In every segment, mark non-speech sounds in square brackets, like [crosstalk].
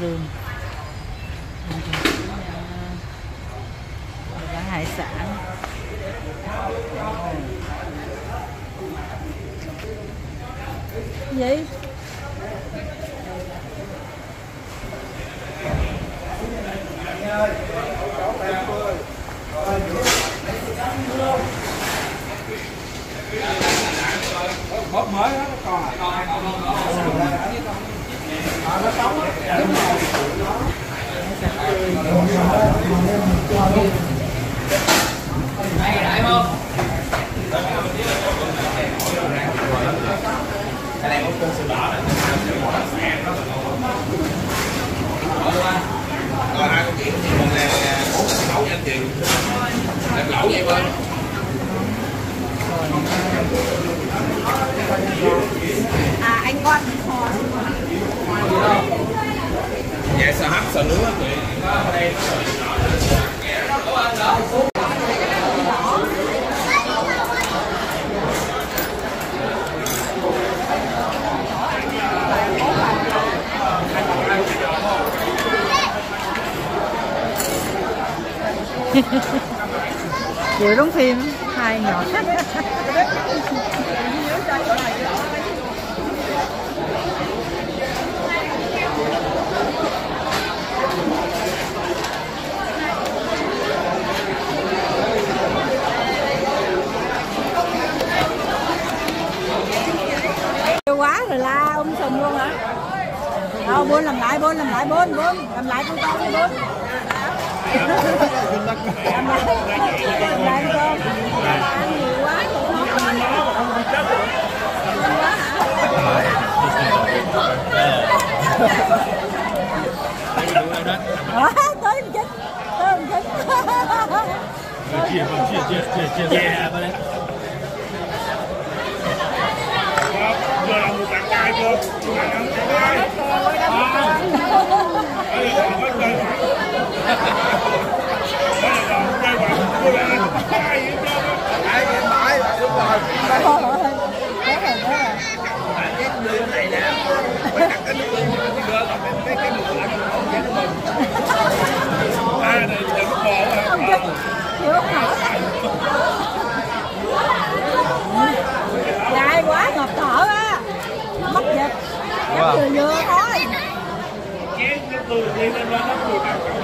Dương bán hải sản. Vậy bóp mới đó còn Rồi hai con chuyện con này bốn nấu cho anh chị làm lẩu vậy bên À anh con dạ sao hấp sao nướng á chị [laughs] Chịu đóng phim, hai nhỏ. Quá rồi la um sùm luôn hả? Đâu bốn, làm lại bốn, làm lại bốn bốn. Làm lại con con đi, bốn. Đó, tới mình chết tới mình chết chia, chia, chia, chia, chia, chia, bạn ăn trai là còn hết đây đây Oh, my God.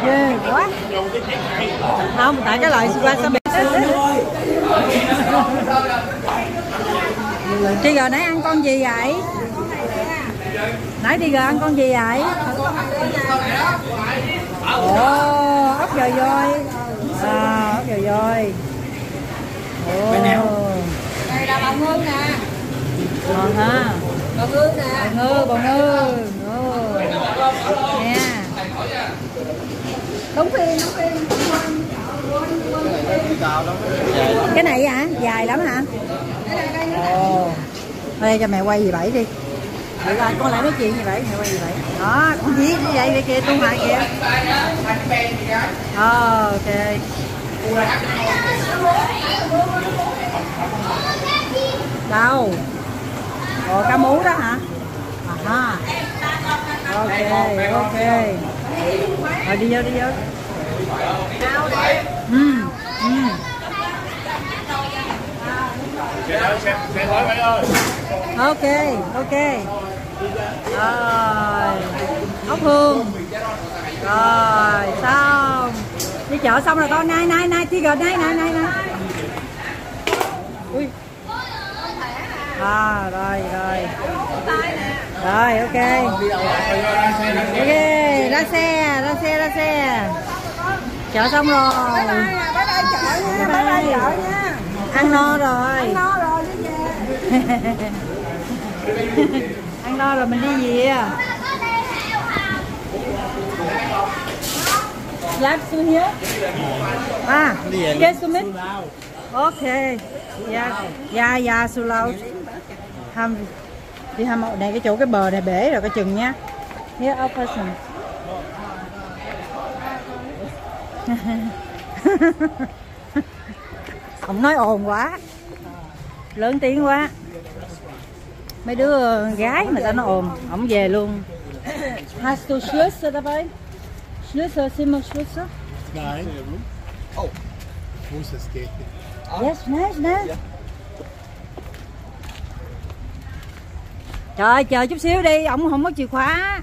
Ghê quá. Dùng cái chén này Không, tại cái loại wasabi Đi giờ nãy ăn con gì vậy? Nãy đi giờ ăn con gì vậy? Ồ, ốc dồi dồi. À, ốc dồi dồi. Ồ. Đây là bà Hương nè. Ngon ha. Bà Hương nè. Ngư, bò ngư Ồ. Nè Đóng phim, đóng phim Cái này hả? Dài lắm hả? Ồ đây cho mẹ quay gì bảy đi Vậy là con lại nói chuyện gì vậy mẹ quay gì vậy? Đó, con viết như vậy vậy kìa, tu hoài kìa Ờ, ok Đâu? Ồ, cá mú đó hả? À ha Ok, ok rồi đi vô, đi vô. Ừ, ừ. Ok ok. Rồi ốc hương. Rồi xong. Đi chợ xong rồi con nay nay nay tiger nay nay nay nay ui. À rồi rồi rồi ok. Ok ra xe ra xe ra xe. Chợ xong rồi. Bye bye chợ nha, bye bye chợ nha. Ăn no rồi. No rồi đi về. [laughs] Ăn no rồi mình đi à Lát xuống here. À, get to me. Ok. Dạ, dạ, dạ, su lâu. Ham, đi ham này cái chỗ cái bờ này bể rồi cái chừng nha. Here, up person. Ông nói ồn quá Lớn tiếng quá Mấy đứa gái mà ta nó ồn Ổng về luôn Hast du Schlüssel dabei? Schlüssel, Zimmerschlüssel? Nein. Oh. wo ist das gehen. Yes, schnell, schnell. Trời, chờ chút xíu đi, ông không có chìa khóa.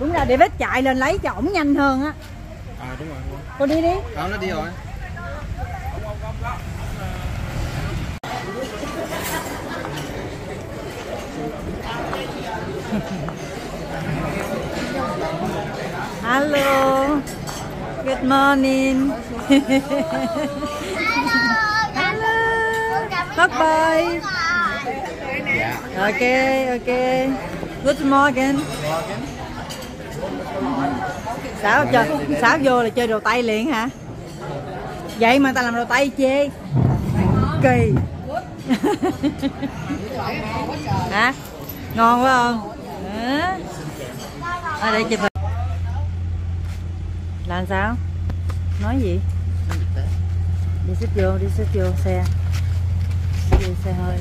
Đúng là David chạy lên lấy cho ổng nhanh hơn á. À đúng rồi. Cô đi đi. Không nó đi rồi. Hello. Good morning. Hello. Bye bye. Okay, okay. Good morning. Sáu chơi, sáu vô là chơi đồ tay liền hả? Vậy mà ta làm đồ tay chê. Kỳ. [laughs] hả? Ngon quá không? Hả? Ở đây chụp làm sao? Nói gì? Đi xích vô, đi xích vô xe. Đi xe hơi.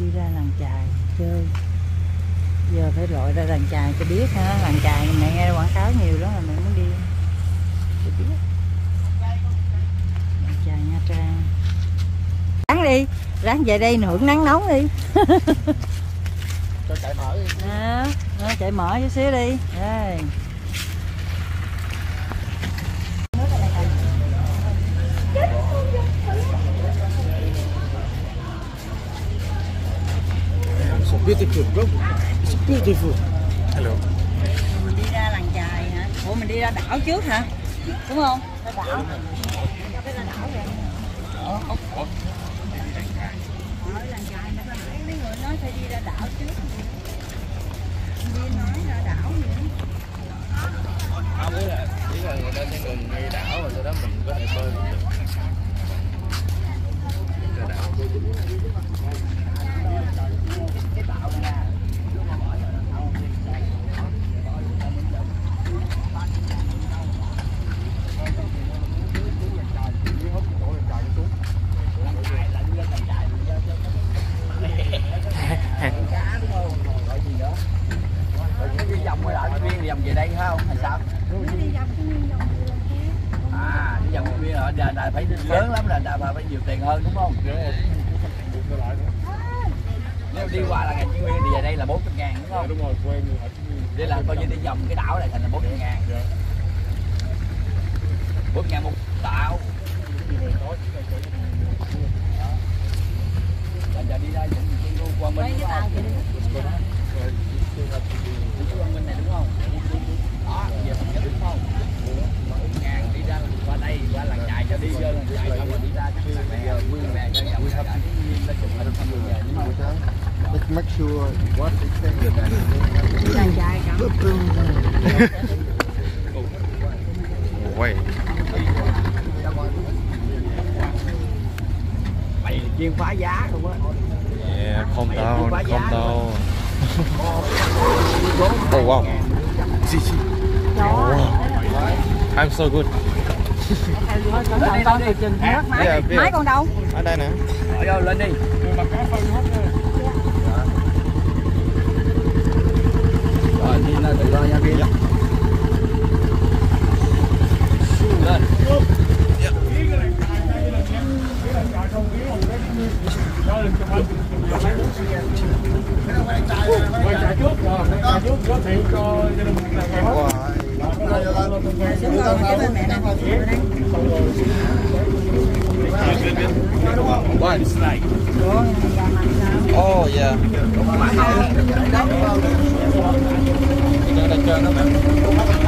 Đi ra làng chài chơi. Giờ phải lội ra làng chài cho biết ha. Làng chài mẹ nghe quảng cáo nhiều lắm mà mẹ muốn đi. Cho biết. Làng chài Nha Trang. Ráng đi, ráng về đây hưởng nắng nóng đi. [laughs] Cho chạy mở đi. Đó, đó, chạy mở chút xíu đi. Đây. So beautiful bro. It's beautiful. Hello. mình đi ra làng chài hả? Ủa mình đi ra đảo trước hả? Đúng không? Ra đảo. Đâu phải ra đảo kìa ở làng chài người nói phải đi ra đảo trước không biết là chỉ là người ta sẽ cần ngay đảo rồi sau đó mình có thể bơi được. Đảo. đi vòng quay lại cái viên đi vòng về đây phải không hay sao à đi vòng cái viên ở là, là phải lớn lắm là, là phải nhiều tiền hơn đúng không nếu đi qua là ngàn chí nguyên thì về đây là 400 ngàn đúng không Đúng rồi, quen người ở Chí Nguyên. đây là coi như đi vòng cái đảo này thành là 400 ngàn 400 ngàn một tàu là giờ đi ra những cái luôn qua bên đúng không Đi qua bên này đúng không đó giờ mình nhớ đúng không một ngàn đi ra qua đây qua làng chài cho đi vô làng chài xong rồi đi ra cái làng này nguyên làng cho dòng cả cái nguyên nó chụp hình xong rồi về đúng không Let's make sure what they say. làng chài cả Wait. mày chuyên phá giá luôn á Yeah, calm Mày down, cũng phá giá calm luôn. down. Oh wow. See. đó I'm so good. thận con từ chừng nước máy Yeah, yeah. máy con đâu Ở đây nè. Rồi lên đi rồi đi lên tự lo nha kia lên. Oh yeah. Kita ada chơi nó mà. trước, định quy định ra tạo nó phải bỏ luôn không lại không ai không ai không ai lấy ba cái áo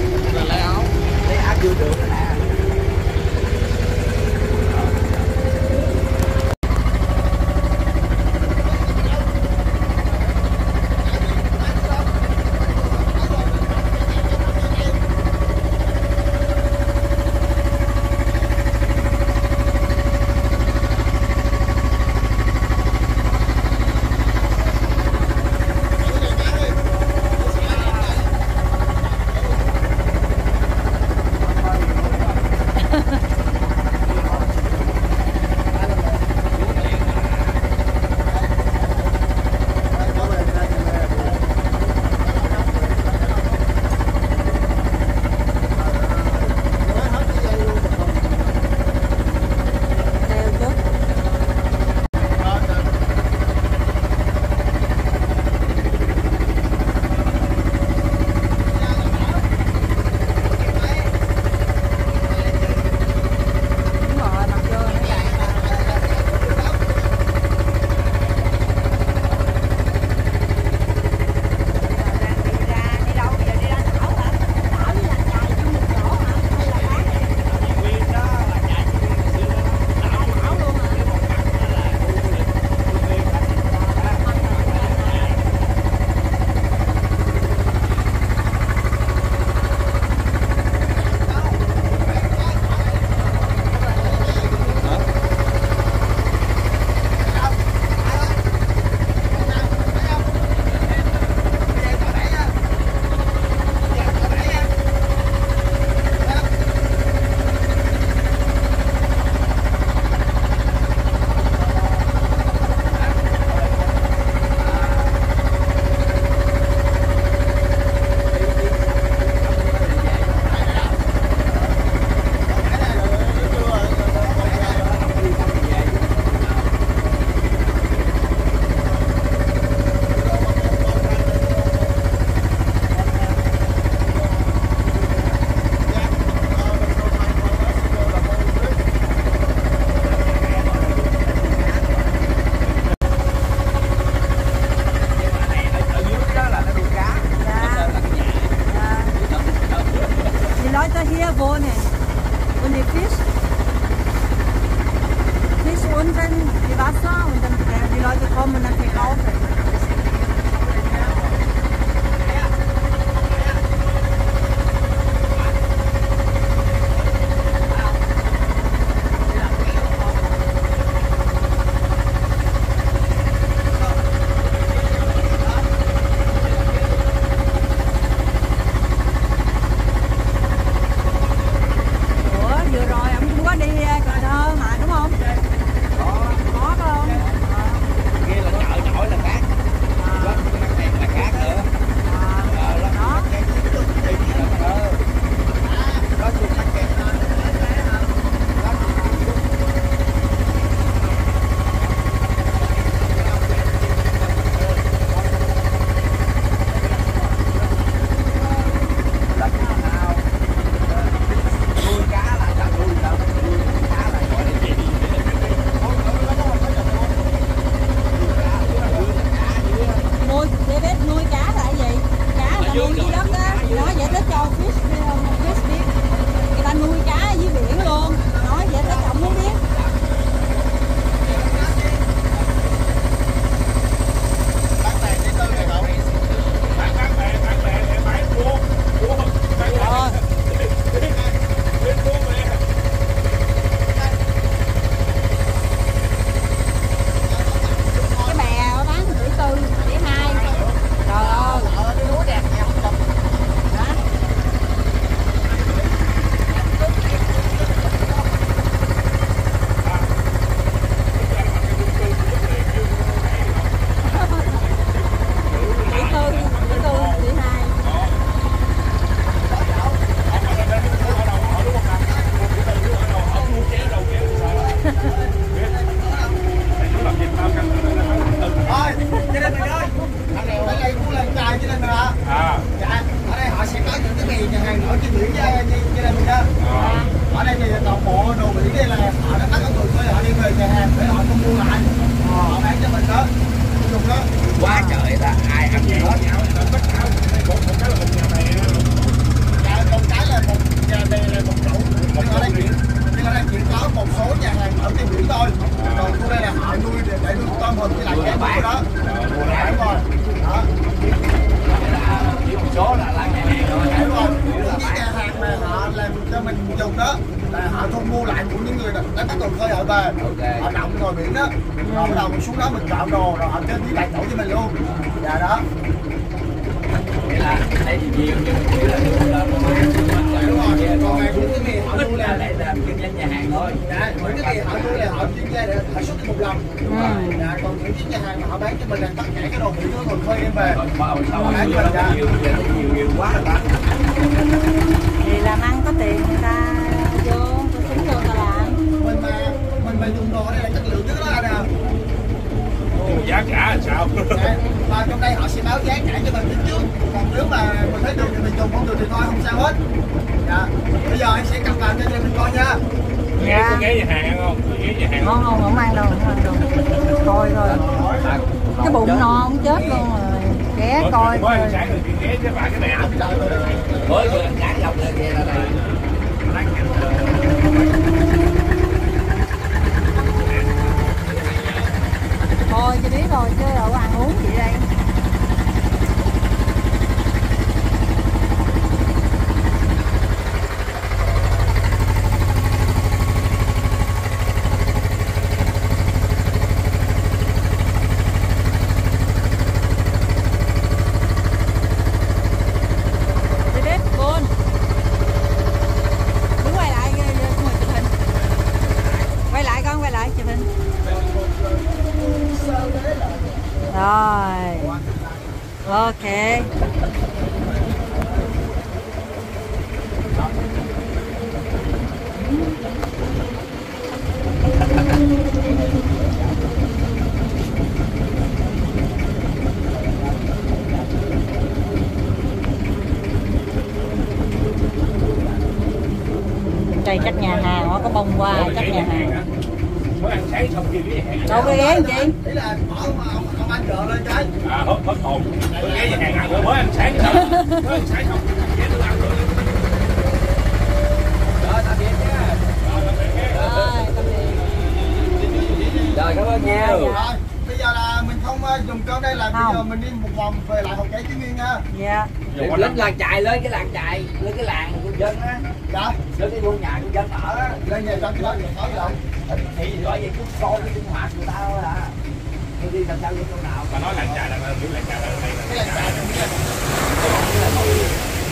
Leute hier wohnen. Und die Fisch, Fisch unten, die Wasser und dann äh, die Leute kommen und dann verkaufen. 小学时 những nhà hàng mà họ bán cho mình là tất cả cái đồ biển nó còn khơi em về. rồi bao sau Bán nhiều cho mình ra. nhiều nhiều nhiều quá rồi ta thì làm ăn có tiền người ta vô có súng vô ta làm Mình mà mình mà dùng đồ đây là chất lượng nhất đó anh à. giá cả sao Dạ, và trong đây họ sẽ báo giá cả cho mình trước trước. Còn nếu mà mình thấy được thì mình dùng không được thì thôi không sao hết. Dạ. Bây giờ anh sẽ cầm vào cho mình coi nha. nghe có ghé nhà hàng ăn không ghé nhà hàng không không không ăn đâu không ăn đâu coi thôi cái bụng no không chết luôn rồi ghé coi rồi chị ghé cái bạn cái này ăn mới vừa ăn sáng dọc lên kia là đây thôi cho biết rồi chứ đâu có ăn uống gì đây Đi bếp, buồn. Đứng quay lại, ngồi chụp hình. Quay lại con, quay lại chụp hình. Rồi. Ok. Đây chắc nhà hàng, nó có bông hoa, chắc nhà hàng. mới ăn sáng xong kia ghé ghé làm chi? Ý là mở ông, ông, anh trợ lên trái. à hết hết hồn ghé nhà hàng ăn rồi mới ăn sáng mới ăn sáng xong ghé tôi ăn rồi rồi tạm biệt nha Rồi, tạm biệt. rồi cảm ơn nhiều Rồi, bây giờ là mình không ờ, dùng cơm đây là bây Không. giờ mình đi một vòng về lại Hòn Cái Chí Nguyên nha. Dạ. lên làng chài lên cái làng chài lên cái làng của dân á Dạ. lên cái ngôi nhà của dân ở á Lên nhà đó có gì đâu thì gọi vậy cũng coi cái sinh hoạt người ta thôi à tôi đi làm sao đi chỗ nào mà nói làng trài là biểu làng trài là đây là Cái là trà là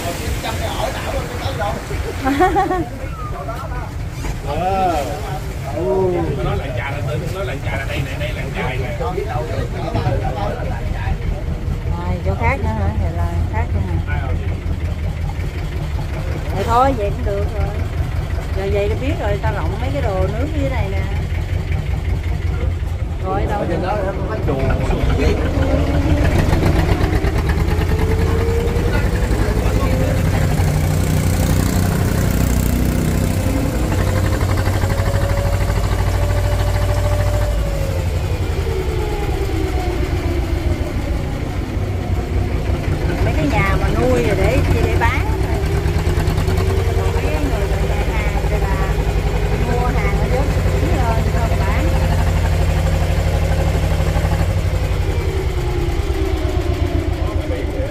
cái trăm cái ở đảo rồi cái đó đâu. mà nói làng trài là tự nói làng trài là đây này đây làng trài này Rồi, chỗ khác nữa hả? thì là khác nữa hả? ai thôi, vậy cũng được rồi. Rồi vậy là biết rồi, ta lộng mấy cái đồ nước dưới này nè. Rồi đâu ở trên đó nó có chùa Mấy cái nhà mà nuôi rồi để chỉ để bán thôi. Còn mấy cái người mà nhà hàng thì là mua hàng ở dưới chỉ lên không bán.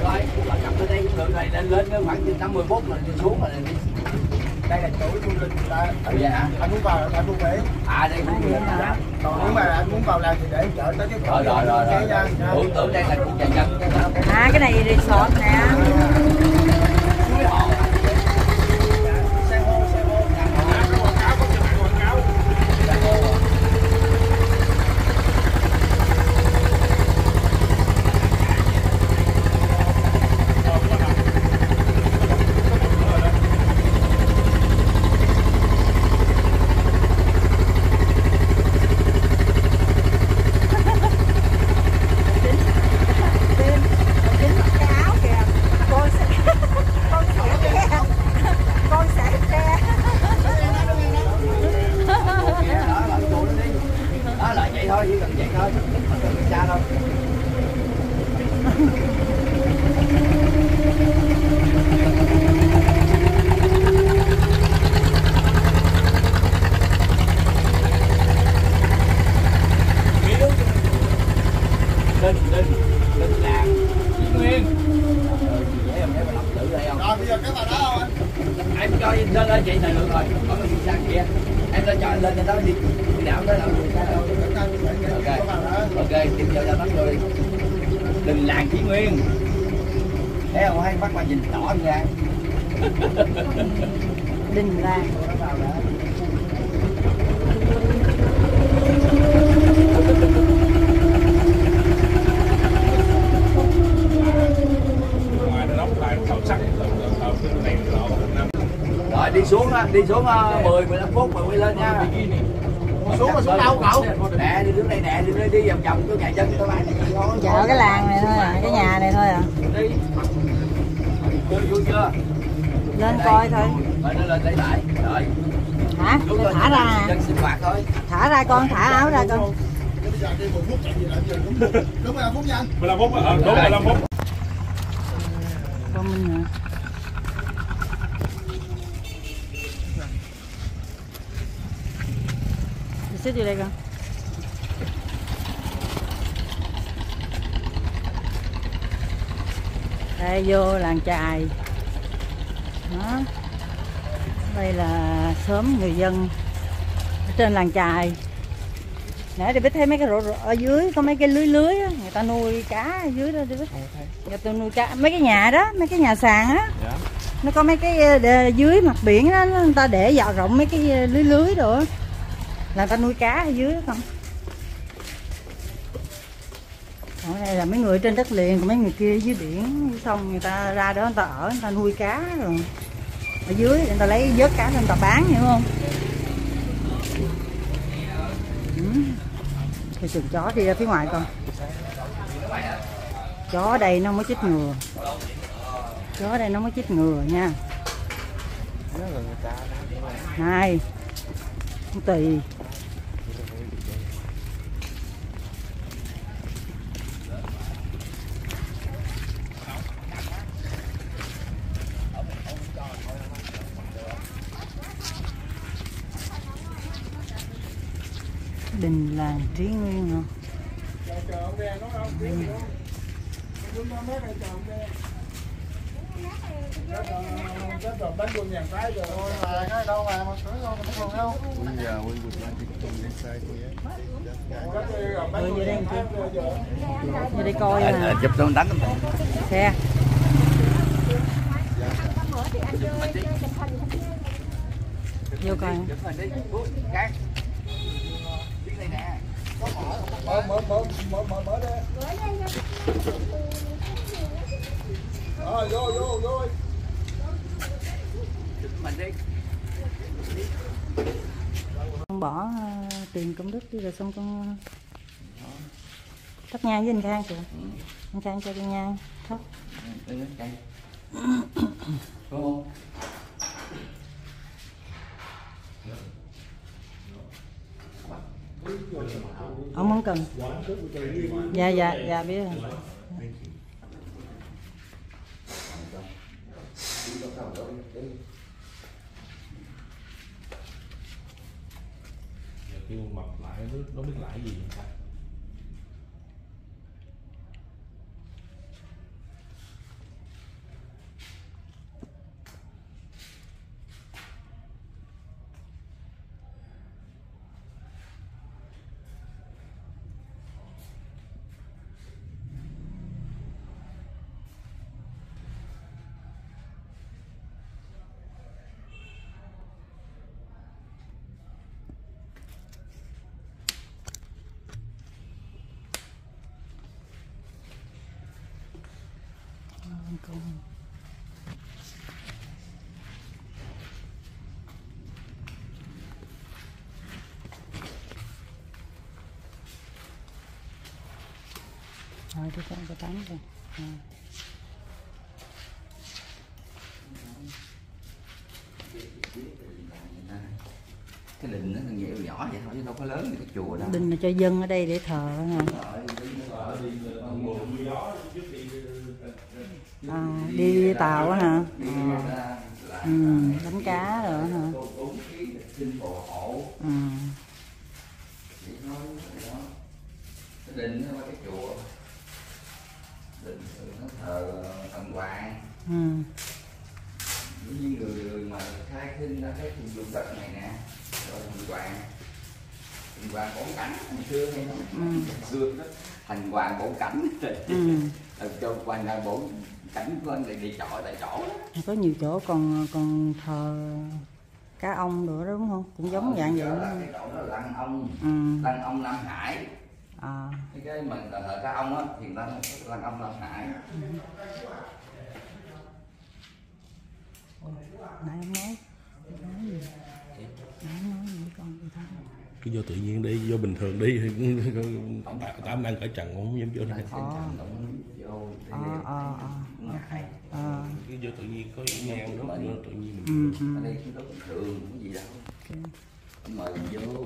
thôi là cặp tới đây cũng được rồi lên lên cái khoảng trên 51 là đi xuống rồi đi Đây là chỗ du lịch ta. ừ vậy hả Anh muốn vào anh muốn về. à đây cũng được hả Còn nếu mà anh muốn vào làm thì để chở tới cái rồi rồi rồi rồi nha. tưởng tưởng đây là của nhà dân cái đó À, cái này resort nè. suối hồ Xe hô, xe hô. quảng cáo có trên mạng quảng cáo Trên, chính mặc cái áo kìa. Cô đình đình đình làng Chí Nguyên Để em thấy mà đọc chữ đây không? rồi bây giờ các bạn đó không anh Em cho lên lên chị này được rồi Có cái gì sang kia Em lên cho anh lên cho đó đi Đi đảo đó làm gì sao đâu Ok các bạn đó Ok tiếp theo cho tắt rồi Đình làng Chí Nguyên Thấy không? Hay bắt qua nhìn rõ ra đình làng ngoài nó đóng lại màu sắc ở cái này lộ năm Rồi đi xuống á, đi xuống uh, 10 15 phút rồi quay lên nha. xuống mà xuống đâu cậu Nè đi đứng đây nè, đi đi, đi vòng vòng cho nhà dân này thôi. chợ cái làng này thôi à cái nhà này thôi à Đi. Vui vui chưa? lên coi thôi Nó lên đây lại. Rồi. hả lên thả ra dân sinh hoạt thôi. thả ra con thả áo ra con đúng đúng 15 phút nha anh 15 phút ờ đúng 15 phút con minh hả xích vô đây con đây vô làng chài đó đây là xóm người dân ở trên làng chài. Nãy thì biết thấy mấy cái rổ, rổ ở dưới có mấy cái lưới lưới á, người ta nuôi cá ở dưới đó đi biết người ta nuôi cá mấy cái nhà đó mấy cái nhà sàn á. Nó có mấy cái ờ, dưới mặt biển đó người ta để dạo rộng mấy cái ờ, lưới lưới á. là người ta nuôi cá ở dưới đó không? Ở đây là mấy người trên đất liền còn mấy người kia dưới biển xong người ta ra đó người ta ở người ta nuôi cá rồi ở dưới, người ta lấy vớt cá lên ta bán, hiểu không ừ. thì chó đi ra phía ngoài con chó ở đây nó mới chích ngừa chó ở đây nó mới chích ngừa nha này tùy. Đình làng trí nguyên mà mà không vô đây coi nè. chụp xong đánh Xe. Vô coi mở mở mở mở mở mở đây rồi vô vô vô mình đi. Con bỏ ờ, tiền công đức đi rồi xong con thắp nhang với anh Khang kìa Anh Khang cho đi nhang thắp. Đúng không? Ông không cần. Dạ dạ dạ biết rồi. Giờ kêu mập lại, nó nó biết lại gì vậy ta con đi con cái tắm rồi à. Cái đình nó dẻo nhỏ vậy thôi chứ đâu có lớn như cái chùa đâu. đinh là cho dân ở đây để thờ nè à, đi tàu hả à. ừ, đánh cá rồi hả ừ. thì nói vậy đó. Cái đình nó qua cái chùa thờ thần hoàng ừ. giống như người, người mà khai khinh ra cái vùng dụng đất này nè rồi thần hoàng thần hoàng bổn cảnh ngày xưa hay không Ừ. xưa đó thành hoàng bổn cảnh. Ừ. [laughs] Ờ, cho hoàng là bổn cảnh của anh là đi trọ tại chỗ có nhiều chỗ còn còn thờ cá ông nữa đó đúng không? Cũng giống dạng vậy là cái chỗ đó là lăng ông. Ừ. lăng ông nam hải. À. cái mình thờ cá ông á thì lăng lăng ông nam hải. Nãy ông nói. nói gì cứ vô tự nhiên đi vô bình thường đi tám đang cởi trần không dám vô đây cũng à, à, à. à. cứ vô tự nhiên có ngang đó vô tự nhiên Ừ, mình ừ. ở đây cũng rất bình thường không gì đâu mời mình vô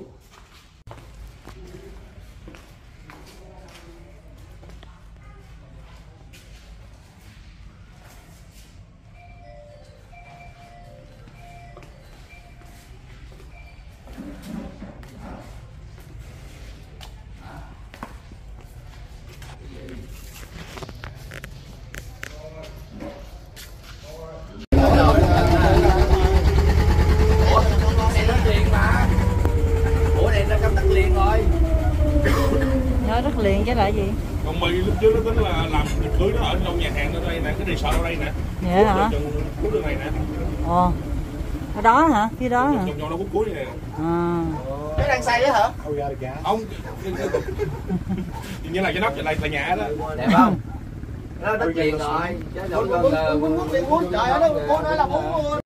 trước nó tính là làm tiệc cưới nó ở trong nhà hàng ở đây nè cái resort ở đây nè vậy hả cuối đường này nè ồ ở đó hả phía đó hả trong trong nó cuối này nè à. cái đang say đó hả ông như là cái vậy này là nhà đó đẹp không nó đất liền rồi chứ đâu có ờ, muốn muốn muốn muốn trời ơi nó muốn nói là muốn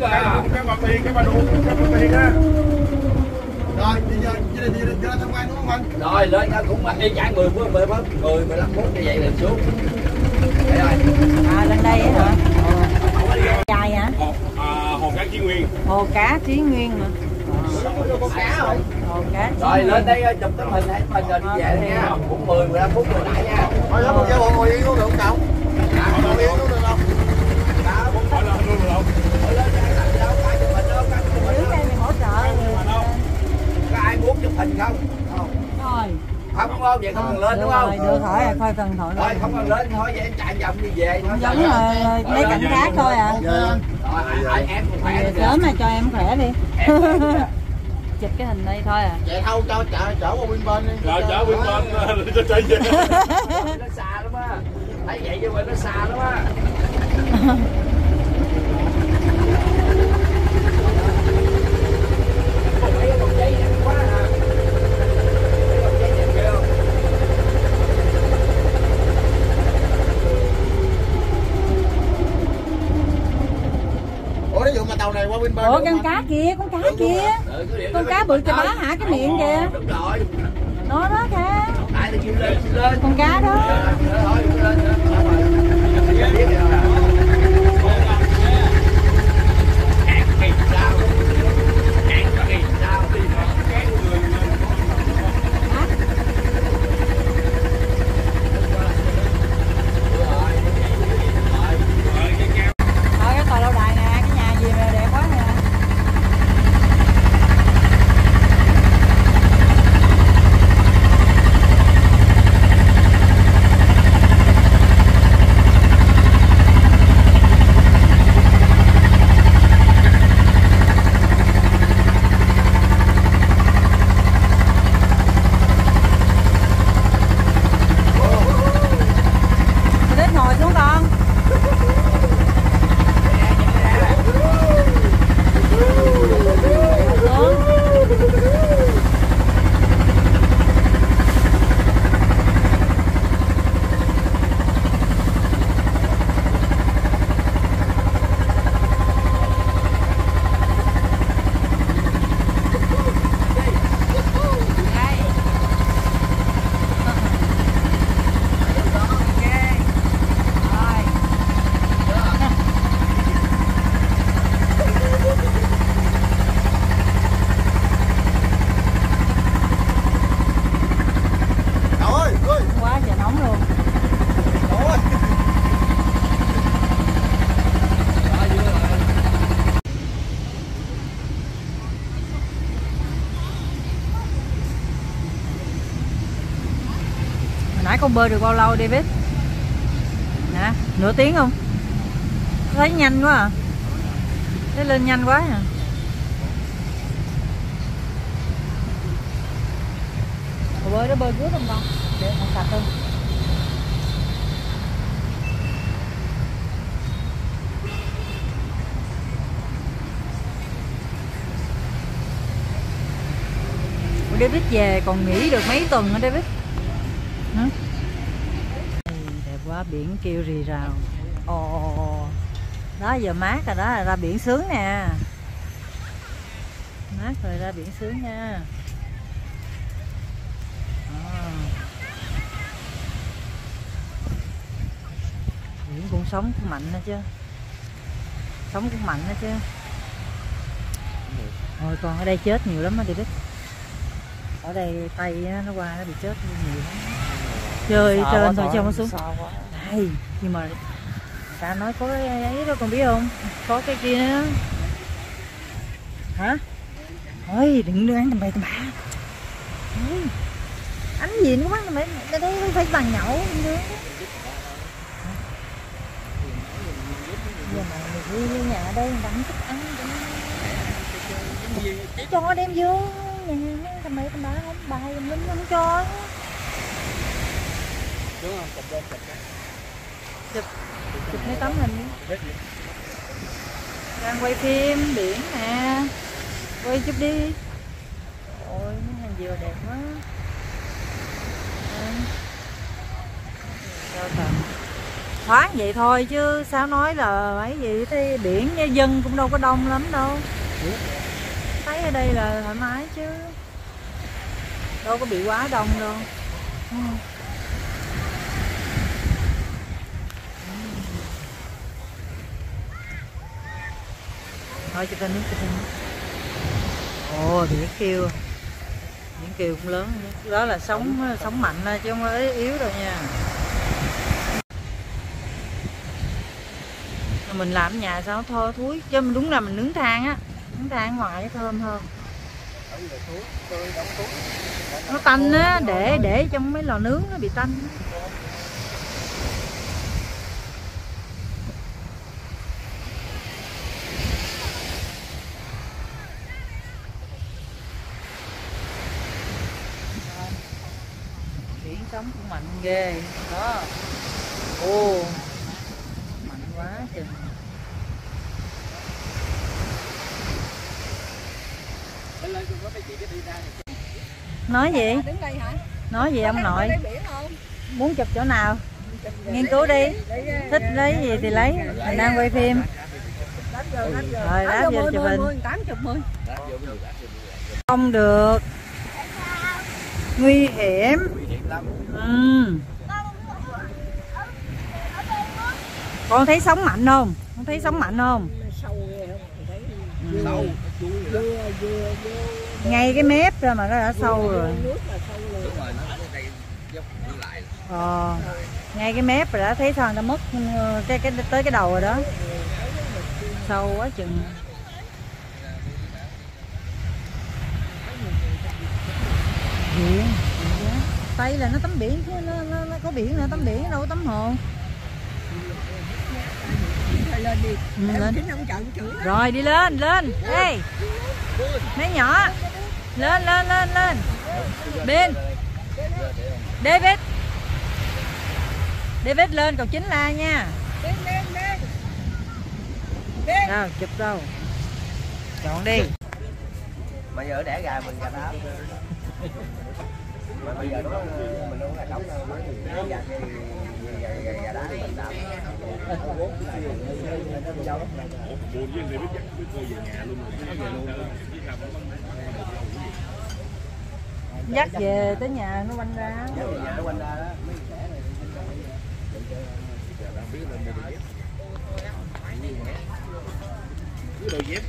đây nè cái mặt tiền cái bà đu cái mặt tiền á rồi bây giờ gia đình ra tham quan đúng không anh rồi lên nha cũng mà đi chạy 10 phút 10 phút 10 15 phút như vậy là xuống. Đây rồi à lên đây á hả? Dài hả? Hồ à, hồ cá Chí Nguyên. Hồ cá trí nguyên mà cá rồi hồ cá trí rồi nguyên. lên đây chụp tấm hình ให้ mình rồi đi về nha. Cũng 10 15 phút rồi lại nha. Thôi đó bây giờ ngồi yên luôn được không cậu. Ngồi yên luôn được không hỏi là luôn rồi lên đây làm gì đâu ai chụp hình đâu ai chụp hình dưới đâu đây mình hỗ trợ người có ai muốn chụp hình không? Không thôi không? Không vậy không cần lên đúng không? Rồi được là coi phần thoại thôi lên không cần lên thôi vậy em chạy vòng đi về thôi. Giống là mấy cảnh khác thôi à. rồi em khỏe sớm mà cho em khỏe đi. [laughs] Chụp cái hình đây thôi à. Chạy thâu cho chở chở qua bên bên đi. Rồi chở bên bên [laughs] cho chạy về. Nó xa lắm á. Thấy vậy chứ mà nó xa lắm á [laughs] Mấy cái cọng dây đẹp quá à. Mấy cọng dây đẹp ghê không? ủa ví dụ mà tàu này qua bên ủa đúng con cá kia con cá kia. Ừ, cứ điện con cá bự chà bá hả cái miệng kìa. Đúng rồi. Nó đó lên con cá đó. Thôi lên thôi rồi biết rồi Ăn thì sao Ăn thì sao đi ở cái tòa lâu đài nè cái nhà gì mà đẹp quá nè đến ngồi xuống con xuống đây ok rồi cậu ơi ơi quá trời nóng luôn cậu ơi hồi nãy con bơi được bao lâu, David? Nè nửa tiếng không? Thấy nhanh quá à. Thấy lên nhanh quá à. Hồ bơi đó, bơi trước không con. Để còn sạch hơn. David về còn nghỉ được mấy tuần hả, David hả? Ê, đẹp quá biển kêu rì rào. Ồ đó giờ mát rồi đó ra biển sướng nè. Mát rồi ra biển sướng nha. À. biển cũng sống cũng mạnh đó chứ. Sống cũng mạnh đó chứ. Ôi còn ở đây chết nhiều lắm á David ở đây tay nó qua nó bị chết nhiều lắm. Chơi trên thôi chứ không xuống hay nhưng mà ta nói có cái ấy đó, con biết không? Có cái kia nữa hả? Thôi đừng đưa ăn tầm bậy tầm bạ. Ánh gì nó quá tầm bậy cái đấy không phải bằng nhậu, không được giờ mà người đi nhà ở đây người ta không thích ăn cho cho đem vô nhà tầm bậy tầm bạ không? Bài tầm lính không cho chụp chụp mấy tấm hình đang quay phim, biển nè. Quay chút đi. Ôi, mấy hàng dừa đẹp quá. Thoáng vậy thôi chứ sao nói là mấy gì thì biển với dân cũng đâu có đông lắm đâu. Thấy ở đây là thoải mái chứ. Đâu có bị quá đông đâu. Ừ. thôi cho ta nước cho ta nước. Ồ biển kêu biển kêu cũng lớn đó là sống sống mạnh thôi, chứ không có yếu đâu nha. Mình làm nhà sao thô thúi chứ mình đúng là mình nướng than á. Nướng than ngoài thơm hơn. Nó tanh á để để trong mấy lò nướng nó bị tanh sống cũng mạnh ghê. Đó. Ô mạnh quá chừng nói gì? Đứng đây hả? Nói gì ông nội? muốn chụp chỗ nào? Nghiên cứu đi. thích lấy gì thì lấy. mình đang quay phim. rồi đáp vô chụp hình. tám chục mươi không được. Nguy hiểm ừ. con thấy sóng mạnh không? Con thấy sóng mạnh không? Sâu. Ghê không thấy Ừ. ngay cái mép ra mà nó đã sâu rồi. ờ. Ngay cái mép rồi đã thấy sao người ta mất ờ, cái cái tới cái đầu rồi đó. Sâu quá chừng. Biển tây là nó tắm biển chứ nó, nó, nó có biển nữa tắm biển đâu có tắm hồ. Lên đi. Ừ, lên. rồi đi lên lên. Ê. Mấy nhỏ. Lên lên lên lên. Bên. David. David lên cầu chính la nha. Lên lên lên. Đâu chụp đâu. Chọn đi. Mà giờ đẻ gà mình gà đá mà bây giờ nó mình đâu có gà trống đâu. Đẻ gà thì gà, gà, gà đá thì mình làm buồn với người biết chắc biết cô về nhà luôn rồi về luôn biết làm nó dắt về tới nhà nó quanh ra nhà nó quanh ra đó biết đồ dép